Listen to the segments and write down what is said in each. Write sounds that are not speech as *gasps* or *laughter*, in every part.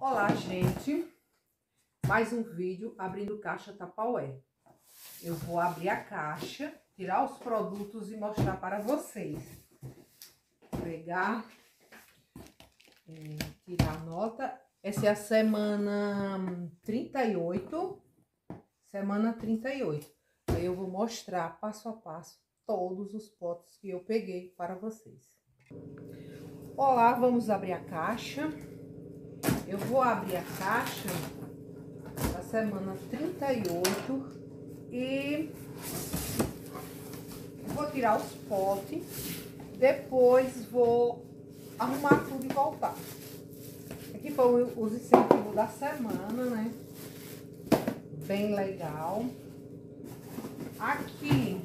Olá, gente! Mais um vídeo abrindo caixa Tapaué. Eu vou abrir a caixa, tirar os produtos e mostrar para vocês. Pegar, é, tirar a nota. Essa é a semana 38. Semana 38. Aí eu vou mostrar passo a passo todos os potes que eu peguei para vocês. Olá, vamos abrir a caixa. Eu vou abrir a caixa da semana 38 e vou tirar os potes. Depois vou arrumar tudo e voltar. Aqui foi os incentivos da semana, né? Bem legal. Aqui,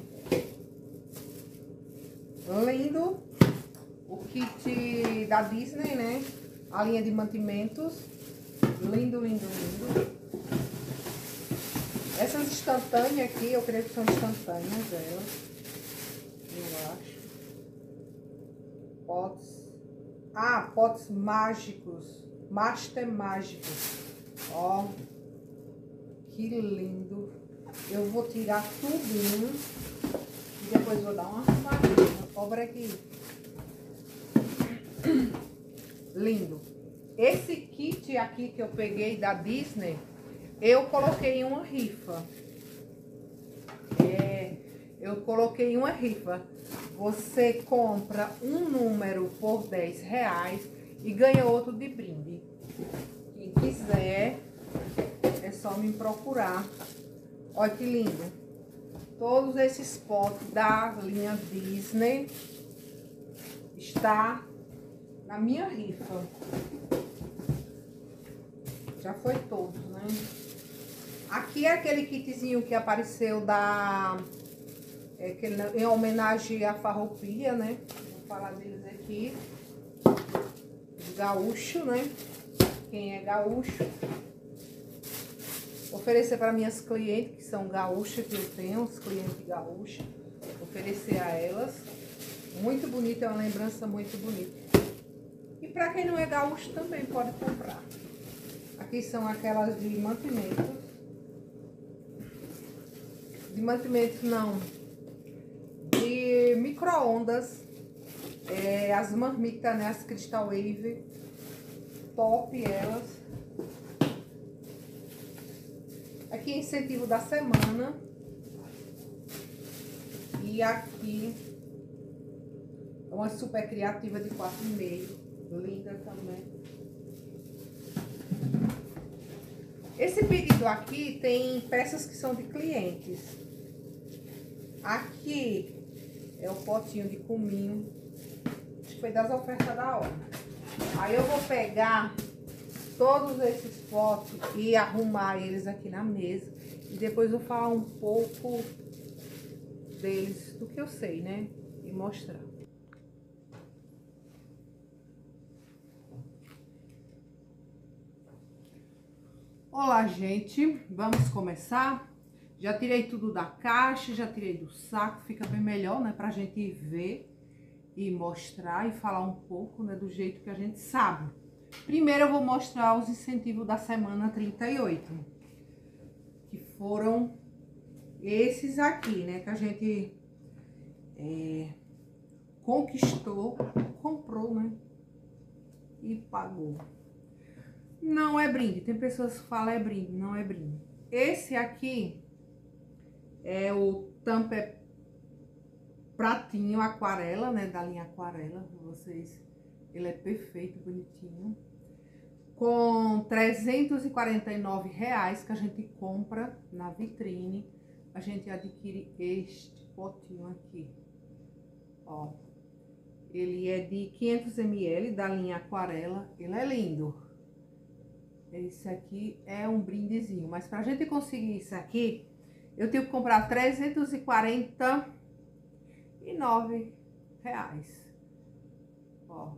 lindo, o kit da Disney, né? A linha de mantimentos. Lindo, lindo, lindo. Essas instantâneas aqui, eu creio que são instantâneas elas. Eu acho. Potes. Ah, potes mágicos. Master mágicos. Ó. Que lindo. Eu vou tirar tudo E depois vou dar uma arrumadinha. Obra aqui. Lindo. Esse kit aqui que eu peguei da Disney, eu coloquei uma rifa. É, eu coloquei uma rifa. Você compra um número por 10 reais e ganha outro de brinde. Quem quiser, é só me procurar. Olha que lindo. Todos esses potes da linha Disney está na minha rifa. Já foi todos, né? Aqui é aquele kitzinho que apareceu da... É, que, em homenagem à farroupilha, né? Vou falar deles aqui. Gaúcho, né? Quem é gaúcho. Oferecer para minhas clientes, que são gaúchas, que eu tenho, os clientes gaúchos. Oferecer a elas. Muito bonita, é uma lembrança muito bonita. Para quem não é gaúcho também pode comprar. Aqui são aquelas de mantimento. De mantimento não. De micro-ondas. É, as marmitas, né? As Crystal Wave. Top elas. Aqui é incentivo da semana. E aqui uma super criativa de 4,5 linda também. Esse pedido aqui tem peças que são de clientes. Aqui é o potinho de cominho. Acho que foi das ofertas da hora. Aí eu vou pegar todos esses potes e arrumar eles aqui na mesa. E depois eu vou falar um pouco deles, do que eu sei, né? E mostrar. Olá, gente. Vamos começar. Já tirei tudo da caixa, já tirei do saco. Fica bem melhor, né? Pra gente ver e mostrar e falar um pouco, né? Do jeito que a gente sabe. Primeiro eu vou mostrar os incentivos da semana 38. Que foram esses aqui, né? Que a gente é, conquistou, comprou, né? E pagou. Não é brinde. Tem pessoas que falam é brinde, não é brinde. Esse aqui é o tampa pratinho aquarela, né? Da linha aquarela. Vocês, ele é perfeito, bonitinho. Com 349 reais que a gente compra na vitrine, a gente adquire este potinho aqui. Ó, ele é de 500 ml da linha aquarela. Ele é lindo. Esse aqui é um brindezinho. Mas pra gente conseguir isso aqui, eu tenho que comprar 349 reais. Ó.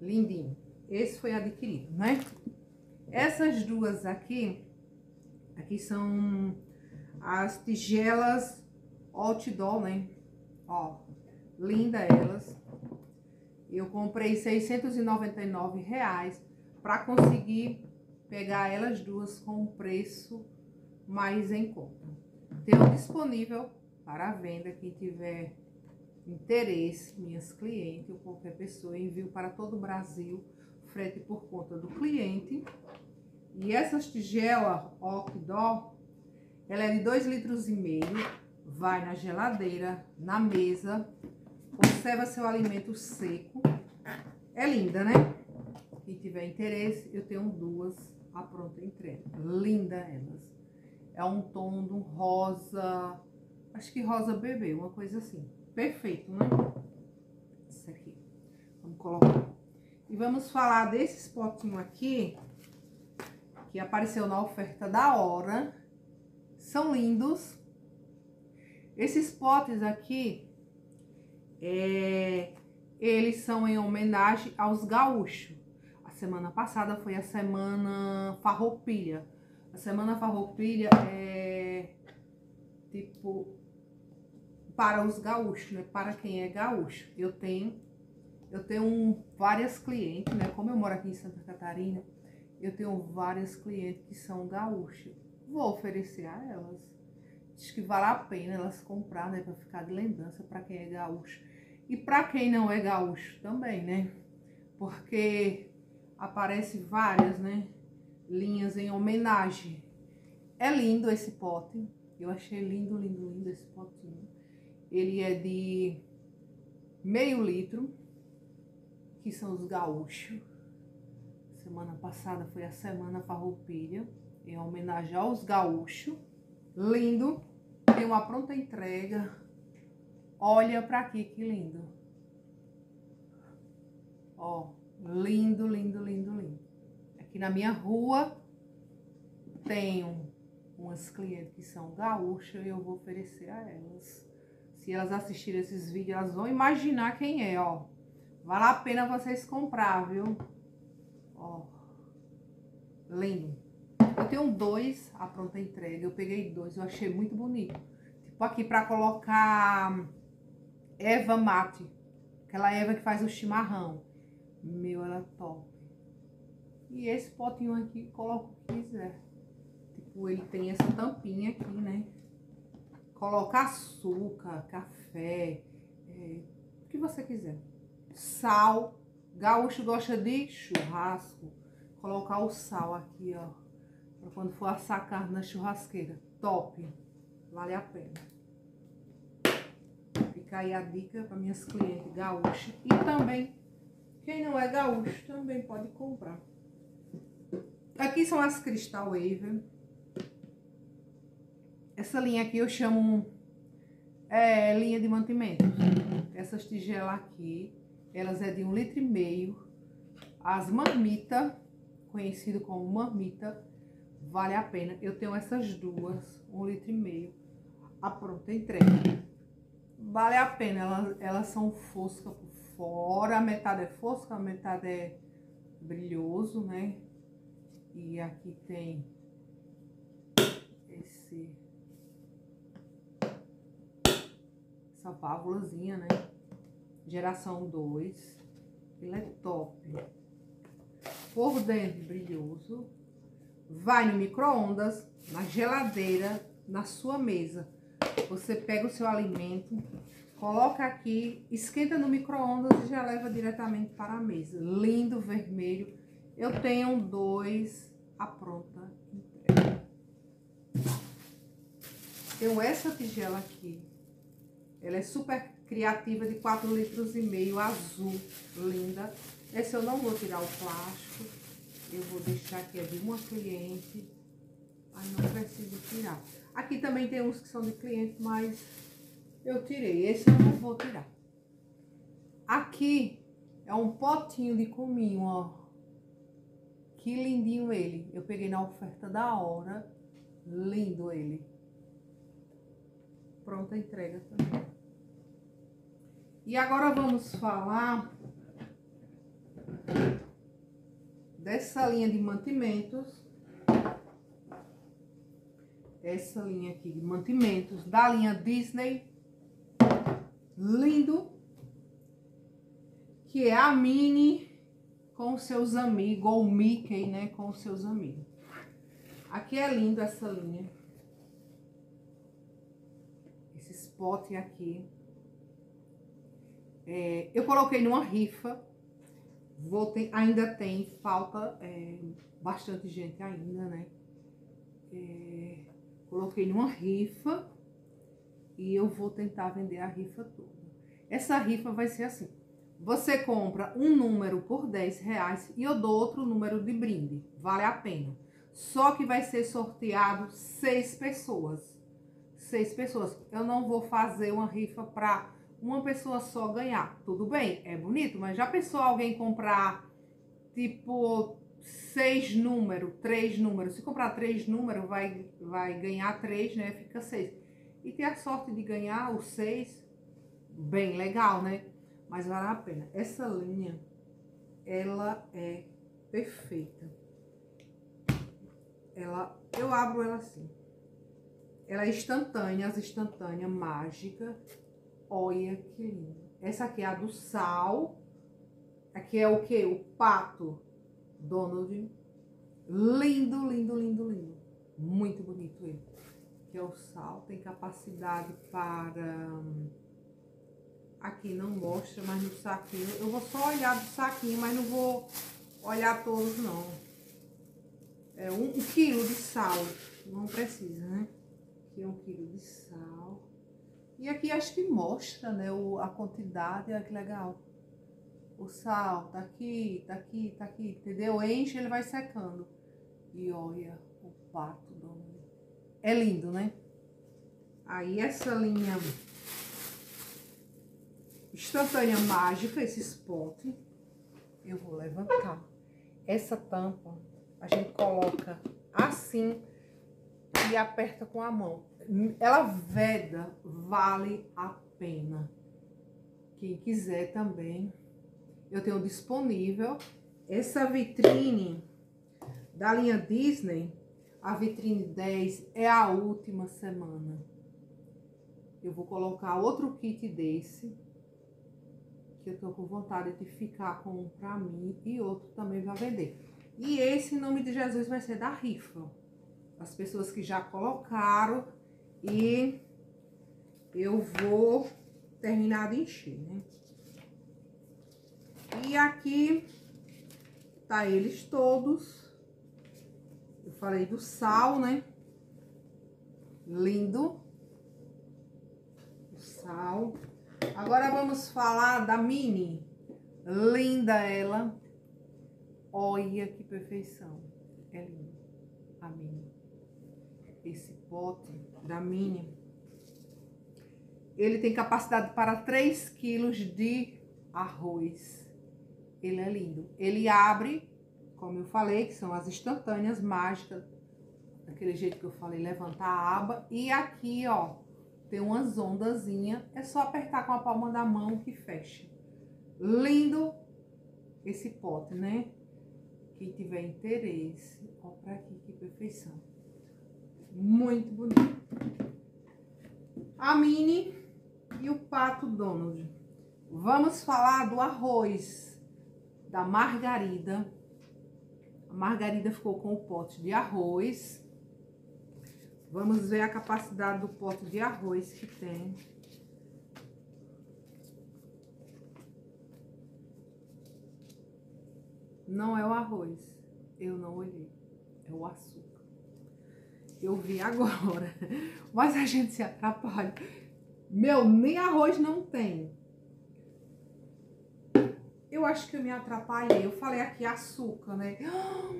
Lindinho. Esse foi adquirido, né? Essas duas aqui, aqui são as tigelas outdoor, né? Ó, linda elas. Eu comprei 699 reais para conseguir pegar elas duas com um preço mais em conta. Tenho disponível para venda, quem tiver interesse, minhas clientes ou qualquer pessoa, envio para todo o Brasil, frete por conta do cliente. E essas tigelas Ocdó, ela é de 2 litros e meio, vai na geladeira, na mesa, conserva seu alimento seco. É linda, né? Tiver interesse, eu tenho duas a pronta entrega. Linda elas. É um tom de um rosa, acho que rosa bebê, uma coisa assim. Perfeito, né? Esse aqui. Vamos colocar. E vamos falar desses potinhos aqui, que apareceu na oferta da hora. São lindos. Esses potes aqui, é, eles são em homenagem aos gaúchos. Semana passada foi a semana farroupilha. A semana farroupilha é tipo para os gaúchos, né? Para quem é gaúcho. Eu tenho eu tenho várias clientes, né? Como eu moro aqui em Santa Catarina, eu tenho várias clientes que são gaúchas. Vou oferecer a elas. Diz que vale a pena elas comprar, né? Para ficar de lembrança para quem é gaúcho. E para quem não é gaúcho também, né? Porque aparece várias, né? Linhas em homenagem. É lindo esse pote. Eu achei lindo, lindo, lindo esse potinho. Ele é de meio litro, que são os gaúchos. Semana passada foi a Semana Farroupilha, em homenagem aos gaúchos. Lindo, tem uma pronta entrega. Olha pra aqui que lindo. Ó, lindo, lindo, lindo, lindo. Aqui na minha rua tenho umas clientes que são gaúchas e eu vou oferecer a elas. Se elas assistirem esses vídeos, elas vão imaginar quem é, ó. Vale a pena vocês comprar, viu? Ó. Lindo. Eu tenho dois a pronta entrega. Eu peguei dois, eu achei muito bonito. Tipo aqui pra colocar Eva mate. Aquela Eva que faz o chimarrão. Meu, ela é top. E esse potinho aqui, coloca o que quiser. Tipo, ele tem essa tampinha aqui, né? Coloca açúcar, café, é, o que você quiser. Sal. Gaúcho gosta de churrasco. Colocar o sal aqui, ó. Pra quando for assar carne na churrasqueira. Top. Vale a pena. Fica aí a dica para minhas clientes gaúchas. E também, quem não é gaúcho, também pode comprar. Aqui são as Crystal Wave. Essa linha aqui eu chamo é, linha de mantimento. Essas tigelas aqui, elas é de um litro e meio. As marmita, conhecido como marmita, vale a pena. Eu tenho essas duas, um litro e meio. A pronta entrega. Vale a pena, elas, elas são fosca por fora, metade é fosca, metade é brilhoso, né? E aqui tem esse essa válvulazinha, né? Geração 2. Ele é top. Por dentro, brilhoso. Vai no micro-ondas, na geladeira, na sua mesa. Você pega o seu alimento, coloca aqui, esquenta no micro-ondas e já leva diretamente para a mesa. Lindo, vermelho. Eu tenho dois a pronta entrega. Tenho essa tigela aqui, ela é super criativa de 4 litros e meio, azul, linda. Esse eu não vou tirar o plástico. Eu vou deixar aqui, é de uma cliente. Aí não preciso tirar. Aqui também tem uns que são de cliente, mas eu tirei. Esse eu não vou tirar. Aqui é um potinho de cominho, ó. Que lindinho ele. Eu peguei na oferta da hora. Lindo ele. Pronta a entrega também. E agora vamos falar dessa linha de mantimentos. Essa linha aqui de mantimentos da linha Disney. Lindo. Que é a mini com seus amigos, ou Mickey, né, com seus amigos. Aqui é lindo essa linha. Esse spot aqui. É, eu coloquei numa rifa. Vou ter, ainda tem, falta é, bastante gente ainda, né? É, coloquei numa rifa e eu vou tentar vender a rifa toda. Essa rifa vai ser assim. Você compra um número por 10 reais e eu dou outro número de brinde. Vale a pena. Só que vai ser sorteado seis pessoas. Seis pessoas. Eu não vou fazer uma rifa para uma pessoa só ganhar. Tudo bem, é bonito, mas já pensou alguém comprar tipo seis números, três números? Se comprar três números, vai, vai ganhar três, né? Fica seis. E ter a sorte de ganhar os seis, bem legal, né? Mas vale a pena. Essa linha, ela é perfeita. Ela, eu abro ela assim. Ela é instantânea, as instantâneas, mágica. Olha que lindo. Essa aqui é a do sal. Aqui é o que? O pato Donald. Lindo, lindo, lindo, lindo. Muito bonito ele. Que é o sal. Tem capacidade para... Aqui não mostra, mas no saquinho. Eu vou só olhar do saquinho, mas não vou olhar todos, não. É um, um quilo de sal. Não precisa, né? Aqui é um quilo de sal. E aqui acho que mostra, né, o, a quantidade, olha que legal. O sal tá aqui, tá aqui, tá aqui, entendeu? Enche, ele vai secando. E olha o pato, dona. É lindo, né? Aí essa linha instantânea mágica, esse spot, eu vou levantar. Essa tampa, a gente coloca assim e aperta com a mão ela veda, vale a pena. Quem quiser também, eu tenho disponível essa vitrine da linha Disney, a vitrine 10 é a última semana. Eu vou colocar outro kit desse, que eu tô com vontade de ficar com um pra mim e outro também vai vender. E esse, em nome de Jesus, vai ser da rifa. As pessoas que já colocaram e eu vou terminar de encher, né? E aqui tá eles todos. Falei do sal, né? Lindo. O sal. Agora vamos falar da mini. Linda ela. Olha que perfeição. É linda. A mini. Esse pote da Mini. Ele tem capacidade para 3 quilos de arroz. Ele é lindo. Ele abre, como eu falei, que são as instantâneas mágicas. Daquele jeito que eu falei, levantar a aba. E aqui, ó, tem umas ondazinhas. É só apertar com a palma da mão que fecha. Lindo esse pote, né? Quem tiver interesse, ó pra aqui, que perfeição. Muito bonito. A Mini e o Pato Donald. Vamos falar do arroz da Margarida. A Margarida ficou com o pote de arroz. Vamos ver a capacidade do pote de arroz que tem. Não é o arroz, eu não olhei, é o açúcar eu vi agora. *laughs* Mas a gente se atrapalha. Meu, nem arroz não tem. Eu acho que eu me atrapalhei. Eu falei aqui açúcar, né?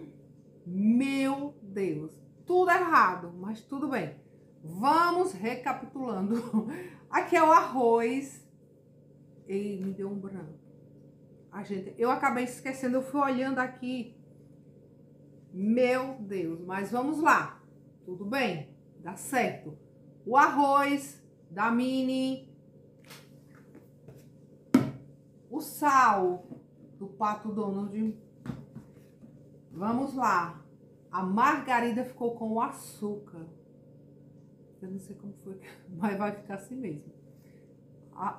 *gasps* Meu Deus. Tudo errado, mas tudo bem. Vamos recapitulando. *laughs* Aqui é o arroz. E me deu um branco. A gente, eu acabei esquecendo, eu fui olhando aqui. Meu Deus, mas vamos lá. Tudo bem, dá certo. O arroz da Mini. O sal do Pato Donald. Vamos lá. A margarida ficou com o açúcar. Eu não sei como foi, *laughs* mas vai ficar assim mesmo.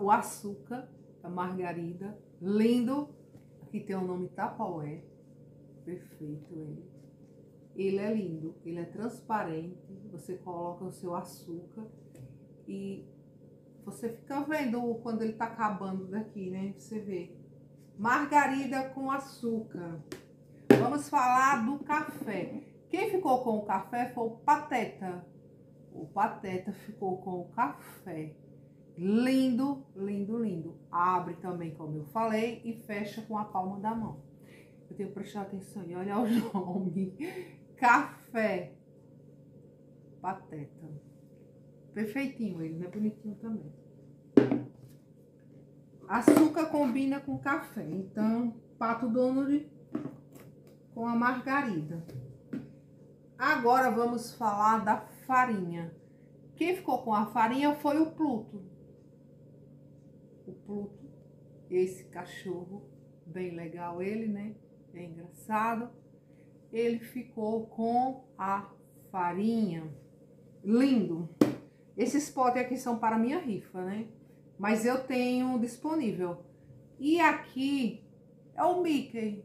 O açúcar da margarida, lindo. Aqui tem o nome Tapaué. Perfeito ele. Ele é lindo, ele é transparente. Você coloca o seu açúcar e você fica vendo quando ele tá acabando daqui, né? Você vê. Margarida com açúcar. Vamos falar do café. Quem ficou com o café foi o Pateta. O Pateta ficou com o café. Lindo, lindo, lindo. Abre também, como eu falei, e fecha com a palma da mão. Eu tenho que prestar atenção e olhar o *laughs* nome. Café. Pateta. Perfeitinho ele, né? Bonitinho também. Açúcar combina com café. Então, Pato Donald com a margarida. Agora vamos falar da farinha. Quem ficou com a farinha foi o Pluto. O Pluto, esse cachorro, bem legal ele, né? É engraçado. Ele ficou com a farinha. Lindo. Esses potes aqui são para minha rifa, né? Mas eu tenho disponível. E aqui é o Mickey.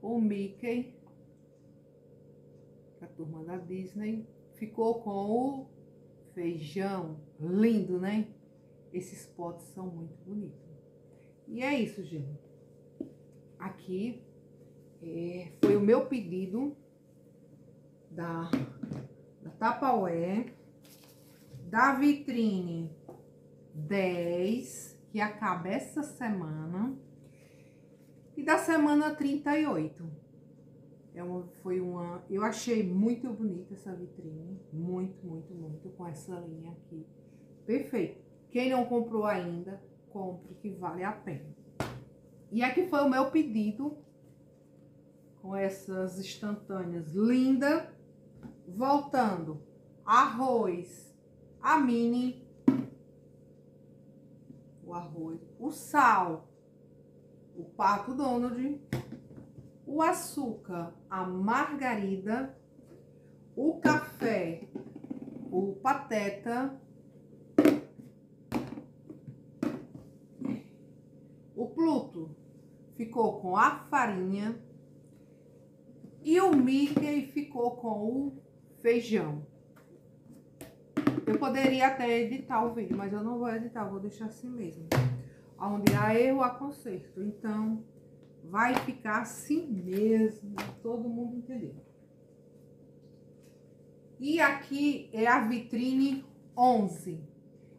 O Mickey a turma da Disney, ficou com o feijão. Lindo, né? Esses potes são muito bonitos. E é isso, gente. Aqui é, foi o meu pedido da, da Tapaué, da vitrine 10, que acaba essa semana, e da semana 38. É uma, foi uma. Eu achei muito bonita essa vitrine. Muito, muito, muito. Com essa linha aqui. Perfeito. Quem não comprou ainda, compre que vale a pena. E aqui foi o meu pedido. Com essas instantâneas linda. Voltando. Arroz. A mini. O arroz. O sal. O pato Donald o açúcar, a margarida, o café, o pateta, o Pluto ficou com a farinha e o Mickey ficou com o feijão. Eu poderia até editar o vídeo, mas eu não vou editar, vou deixar assim mesmo. Onde há erro, há conserto. Então, vai ficar assim mesmo, todo mundo entendeu. E aqui é a vitrine 11.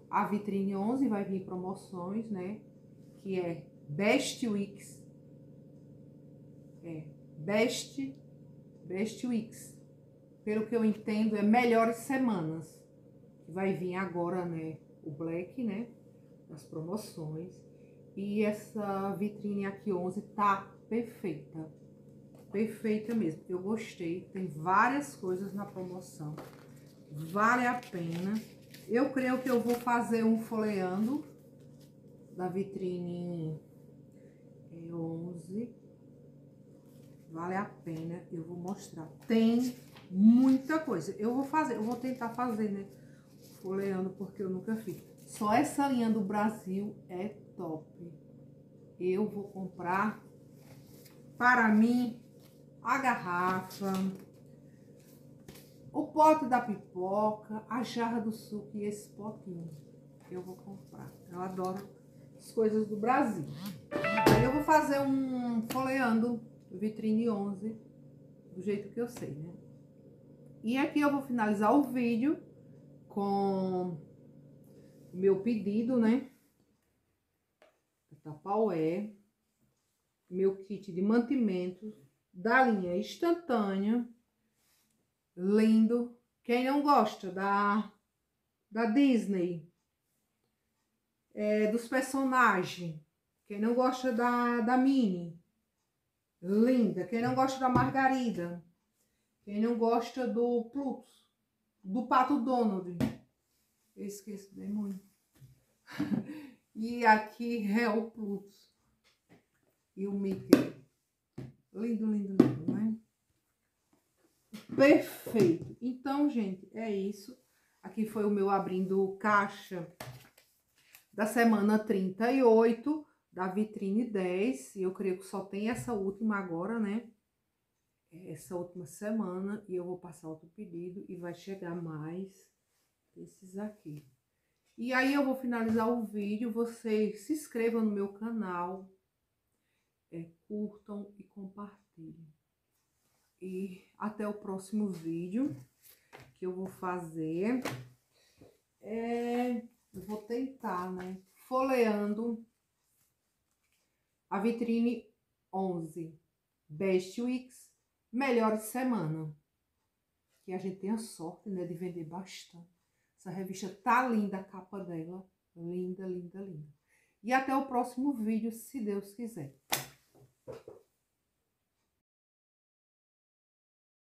A vitrine 11 vai vir promoções, né? Que é Best Weeks. É, Best, Best Weeks. Pelo que eu entendo, é melhores semanas. Que vai vir agora, né? O Black, né? As promoções. E essa vitrine aqui 11 tá perfeita. Perfeita mesmo. Eu gostei. Tem várias coisas na promoção. Vale a pena. Eu creio que eu vou fazer um folheando da vitrine 11. Vale a pena. Eu vou mostrar. Tem muita coisa. Eu vou fazer, eu vou tentar fazer, né? Folheando, porque eu nunca fiz. Só essa linha do Brasil é top. Eu vou comprar para mim a garrafa, o pote da pipoca, a jarra do suco e esse potinho. Eu vou comprar. Eu adoro as coisas do Brasil. Aí eu vou fazer um folheando vitrine 11 do jeito que eu sei, né? E aqui eu vou finalizar o vídeo com o meu pedido, né? Tapaué, meu kit de mantimentos da linha instantânea, lindo. Quem não gosta da, da Disney, é, dos personagens, quem não gosta da, da Minnie, linda. Quem não gosta da Margarida, quem não gosta do Pluto, do Pato Donald, eu esqueço bem muito. *laughs* E aqui é o. E o Mickey. Lindo, lindo, lindo, né? Perfeito. Então, gente, é isso. Aqui foi o meu abrindo caixa da semana 38 da vitrine 10. E eu creio que só tem essa última agora, né? Essa última semana. E eu vou passar outro pedido e vai chegar mais desses aqui. E aí eu vou finalizar o vídeo. Vocês se inscrevam no meu canal. É, curtam e compartilhem. E até o próximo vídeo que eu vou fazer. É, eu vou tentar, né? Folheando a vitrine 11. Best Weeks, melhor semana. Que a gente tenha sorte, né, de vender bastante. Essa revista tá linda, a capa dela. Linda, linda, linda. E até o próximo vídeo, se Deus quiser.